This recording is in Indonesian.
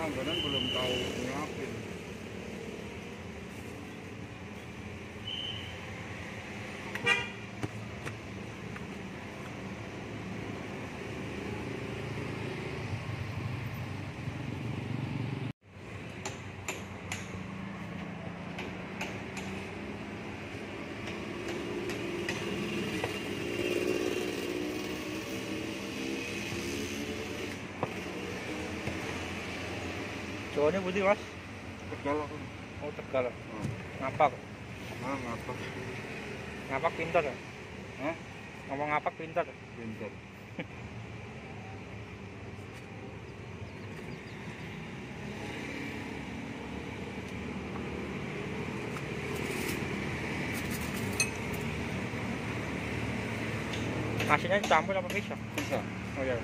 ข้างตอนนั้นก็ลมเตา Jawane putih mas? Tegal aku. Oh tegal. Hmm. Ngapak. Ah, ngapa? Ngapak pinter ya? Hah? Ngomong ngapak pinter. Pinter. Nasinya campur apa bisa? Bisa. Oh iya.